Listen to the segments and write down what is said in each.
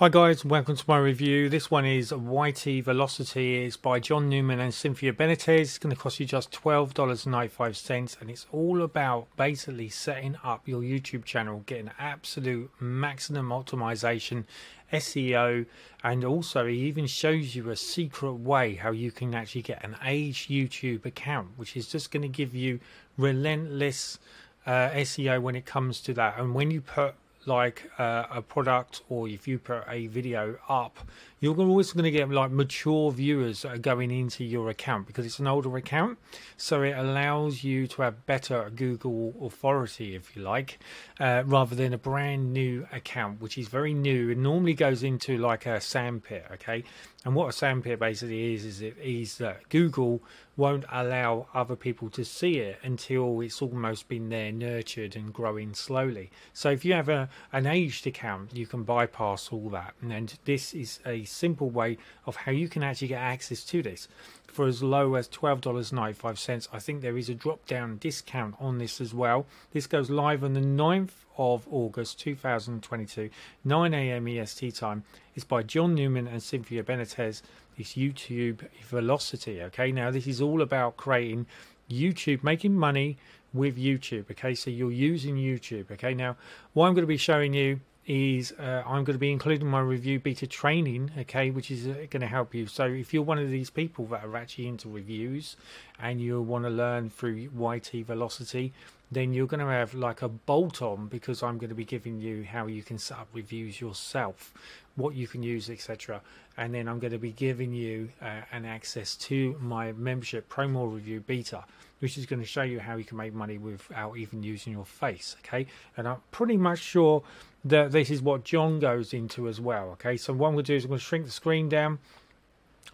Hi guys, welcome to my review. This one is YT Velocity. It's by John Newman and Cynthia Benitez. It's going to cost you just $12.95 and it's all about basically setting up your YouTube channel, getting absolute maximum optimization, SEO, and also he even shows you a secret way how you can actually get an age YouTube account, which is just going to give you relentless uh, SEO when it comes to that. And when you put like uh, a product or if you put a video up you're always going to get like mature viewers going into your account because it's an older account. So it allows you to have better google authority if you like uh, rather than a brand new account which is very new it normally goes into like a sandpit okay? And what a sandpit basically is is it is that google won't allow other people to see it until it's almost been there nurtured and growing slowly. So if you have a an aged account you can bypass all that. And this is a simple way of how you can actually get access to this for as low as $12.95. I think there is a drop down discount on this as well. This goes live on the 9th of August 2022, 9 a.m. EST time. It's by John Newman and Cynthia Benitez. It's YouTube Velocity. Okay, now this is all about creating YouTube, making money with YouTube. Okay, so you're using YouTube. Okay, now what I'm going to be showing you is uh, I'm going to be including my review beta training, okay, which is uh, going to help you. So if you're one of these people that are actually into reviews and you want to learn through YT Velocity, then you're going to have like a bolt on because I'm going to be giving you how you can set up reviews yourself, what you can use, etc. And then I'm going to be giving you uh, an access to my membership promo review beta, which is going to show you how you can make money without even using your face. Okay, and I'm pretty much sure that this is what John goes into as well. Okay, so what I'm going to do is I'm going to shrink the screen down.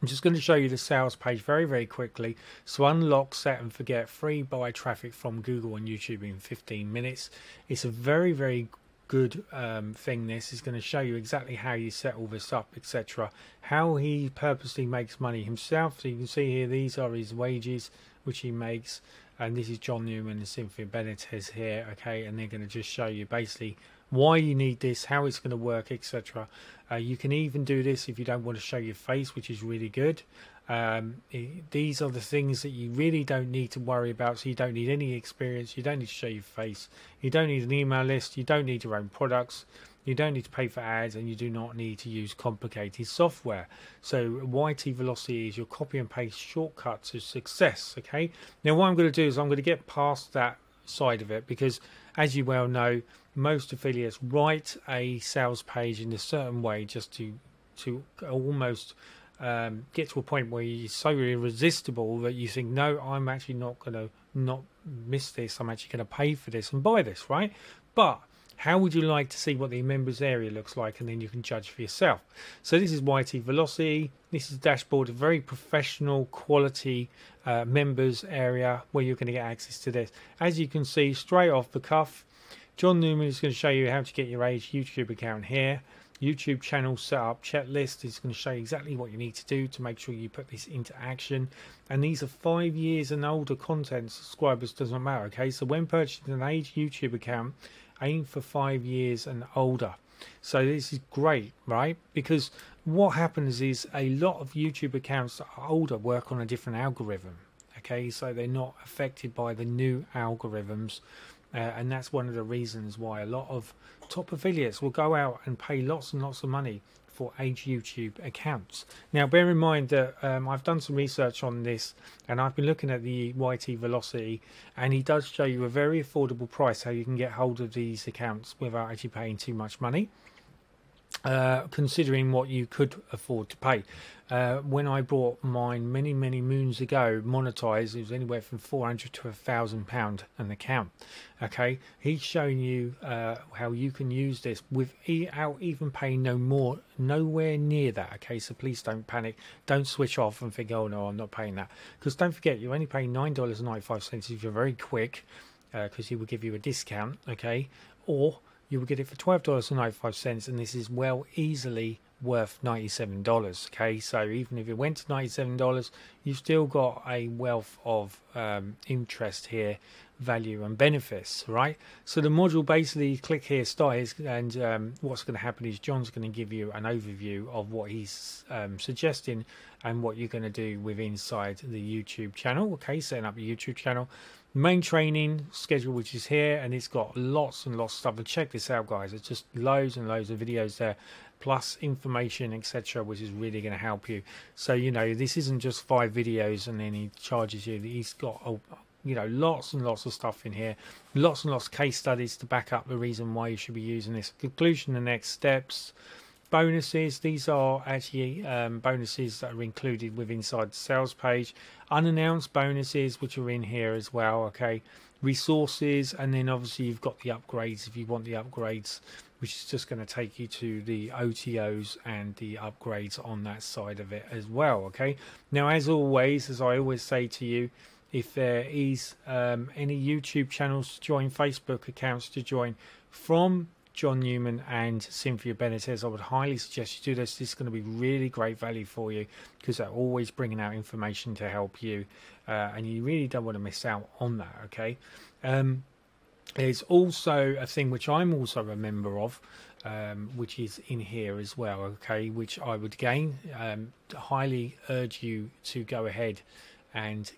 I'm just going to show you the sales page very, very quickly. So unlock, set and forget free buy traffic from Google and YouTube in 15 minutes. It's a very, very good um, thing. This is going to show you exactly how you set all this up, etc. How he purposely makes money himself. So you can see here, these are his wages, which he makes. And this is John Newman and Cynthia Benitez here, okay? And they're going to just show you basically why you need this, how it's going to work, etc. Uh, you can even do this if you don't want to show your face, which is really good. Um, these are the things that you really don't need to worry about. So you don't need any experience, you don't need to show your face, you don't need an email list, you don't need your own products. You don't need to pay for ads and you do not need to use complicated software. So YT Velocity is your copy and paste shortcut to success. Okay. Now what I'm going to do is I'm going to get past that side of it because as you well know, most affiliates write a sales page in a certain way just to to almost um, get to a point where you're so irresistible that you think, no, I'm actually not going to not miss this. I'm actually going to pay for this and buy this, right? But how would you like to see what the members area looks like? And then you can judge for yourself. So this is YT Velocity. This is a dashboard a very professional quality uh, members area where you're going to get access to this. As you can see straight off the cuff John Newman is going to show you how to get your age YouTube account here. YouTube channel setup checklist is going to show you exactly what you need to do to make sure you put this into action. And these are five years and older content subscribers doesn't matter. Okay, so when purchasing an age YouTube account, aim for five years and older. So this is great, right? Because what happens is a lot of YouTube accounts that are older work on a different algorithm. Okay, so they're not affected by the new algorithms. Uh, and that's one of the reasons why a lot of top affiliates will go out and pay lots and lots of money for age YouTube accounts. Now, bear in mind that um, I've done some research on this and I've been looking at the YT Velocity, and he does show you a very affordable price how you can get hold of these accounts without actually paying too much money. Uh, considering what you could afford to pay. Uh, when I bought mine many, many moons ago, monetized, it was anywhere from 400 to a thousand pound an account. Okay, he's showing you uh, how you can use this without even paying no more, nowhere near that. Okay, so please don't panic. Don't switch off and think, oh no, I'm not paying that. Because don't forget, you're only paying $9.95 if you're very quick, because uh, he will give you a discount. Okay, or you will get it for $12.95 and this is well easily worth $97 okay? So even if it went to $97 you've still got a wealth of um, interest here value and benefits, right? So the module basically click here, start, and um, what's going to happen is John's going to give you an overview of what he's um, suggesting and what you're going to do with inside the YouTube channel. Okay, setting up a YouTube channel. Main training schedule, which is here, and it's got lots and lots of stuff. And check this out, guys. It's just loads and loads of videos there plus information etc which is really going to help you so you know this isn't just five videos and then he charges you he's got a, you know lots and lots of stuff in here. Lots and lots of case studies to back up the reason why you should be using this. Conclusion the next steps bonuses. These are actually um, bonuses that are included with inside the sales page. Unannounced bonuses which are in here as well okay? Resources and then obviously you've got the upgrades if you want the upgrades which is just going to take you to the OTOs and the upgrades on that side of it as well okay? Now as always as I always say to you if there is um, any YouTube channels to join Facebook accounts to join from John Newman and Cynthia Benitez, I would highly suggest you do this. This is going to be really great value for you because they're always bringing out information to help you, uh, and you really don't want to miss out on that. Okay. Um, there's also a thing which I'm also a member of, um, which is in here as well. Okay, which I would again um, highly urge you to go ahead and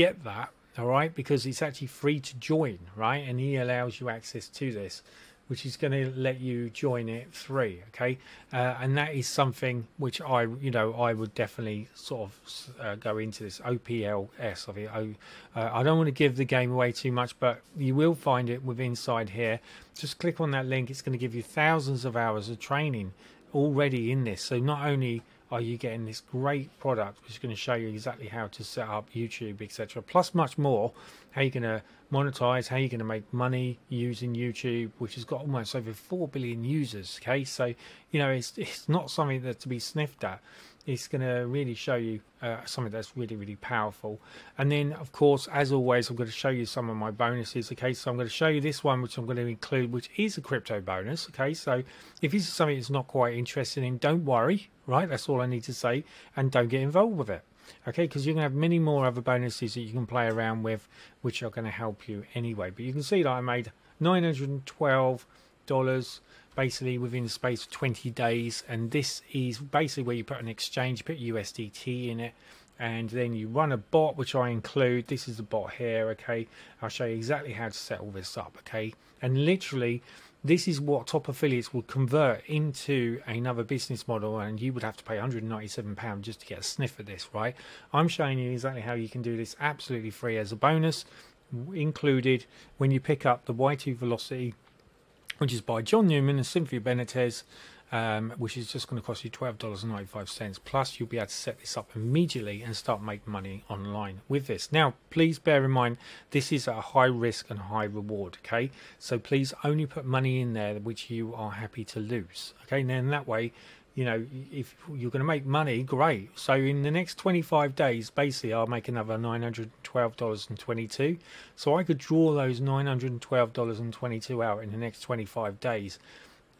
get that. All right, because it's actually free to join, right? And he allows you access to this which is going to let you join it free okay uh, and that is something which i you know i would definitely sort of uh, go into this opls of it uh, i don't want to give the game away too much but you will find it with inside here just click on that link it's going to give you thousands of hours of training already in this so not only are you getting this great product which is going to show you exactly how to set up YouTube, etc. Plus much more, how you're going to monetize, how you're going to make money using YouTube, which has got almost over 4 billion users. Okay, so you know it's it's not something that to be sniffed at it's going to really show you uh, something that's really really powerful. And then of course as always i'm going to show you some of my bonuses okay? So i'm going to show you this one which i'm going to include which is a crypto bonus okay? So if this is something that's not quite interested in don't worry right? That's all i need to say. And don't get involved with it okay? Because you're going to have many more other bonuses that you can play around with which are going to help you anyway. But you can see that i made 912 dollars basically within the space of 20 days and this is basically where you put an exchange put USDT in it and then you run a bot which I include. This is the bot here okay? I'll show you exactly how to set all this up okay? And literally this is what top affiliates would convert into another business model and you would have to pay 197 pounds just to get a sniff of this right? I'm showing you exactly how you can do this absolutely free as a bonus included when you pick up the YT Velocity which is by John Newman and Cynthia Benitez, um, which is just going to cost you $12.95. Plus, you'll be able to set this up immediately and start making money online with this. Now, please bear in mind, this is a high risk and high reward, okay? So please only put money in there which you are happy to lose, okay? And then that way, you know, if you're going to make money, great. So in the next 25 days, basically, I'll make another $912.22. So I could draw those $912.22 out in the next 25 days.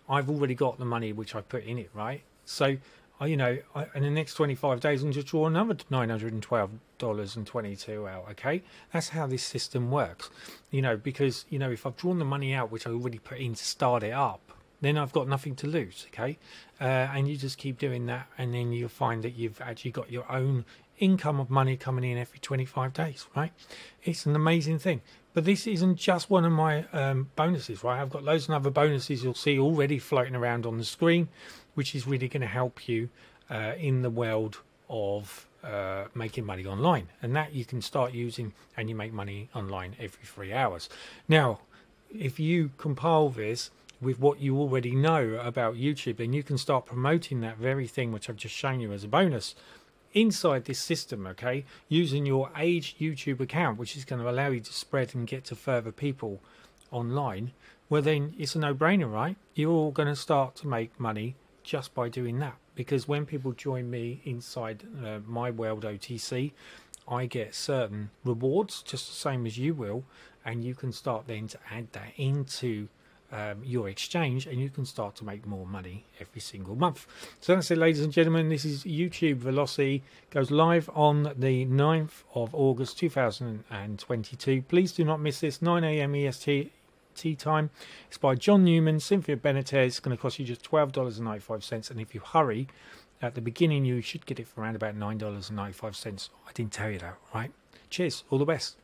I've already got the money which I put in it, right? So, you know, in the next 25 days, I can just draw another $912.22 out, okay? That's how this system works, you know, because, you know, if I've drawn the money out, which I already put in to start it up, then I've got nothing to lose, okay? Uh, and you just keep doing that, and then you'll find that you've actually got your own income of money coming in every 25 days, right? It's an amazing thing. But this isn't just one of my um, bonuses, right? I've got loads of other bonuses you'll see already floating around on the screen, which is really going to help you uh, in the world of uh, making money online. And that you can start using, and you make money online every three hours. Now, if you compile this, with what you already know about YouTube, then you can start promoting that very thing which I've just shown you as a bonus inside this system, okay, using your age YouTube account, which is going to allow you to spread and get to further people online. Well, then it's a no brainer, right? You're all going to start to make money just by doing that because when people join me inside uh, my world OTC, I get certain rewards just the same as you will, and you can start then to add that into um, your exchange and you can start to make more money every single month. So that's it, ladies and gentlemen. This is YouTube Velocity. Goes live on the 9th of August 2022. Please do not miss this 9 a.m. EST tea time. It's by John Newman, Cynthia Benitez. It's going to cost you just $12.95. And if you hurry, at the beginning, you should get it for around about $9.95. I didn't tell you that, right? Cheers. All the best.